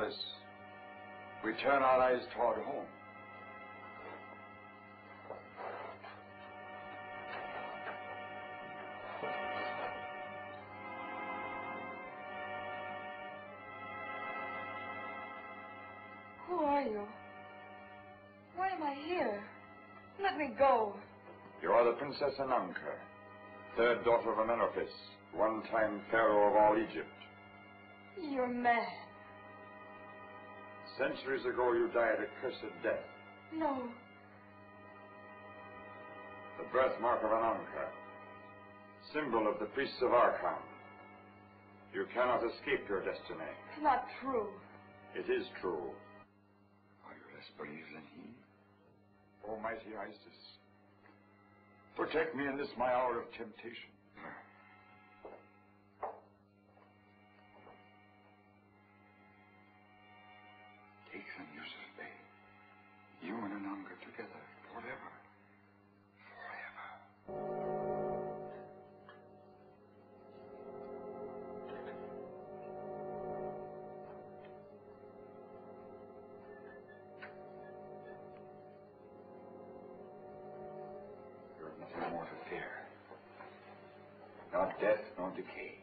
Alice, we turn our eyes toward home. Who are you? Why am I here? Let me go. You are the Princess Ananka, third daughter of Amenophis, one-time pharaoh of all Egypt. You're mad. Centuries ago, you died a cursed death. No. The birthmark of Ananka, symbol of the priests of Arkham. You cannot escape your destiny. It's not true. It is true. Are you less brave than he? Oh, Almighty Isis, protect me in this my hour of temptation. To fear. Not death, nor decay.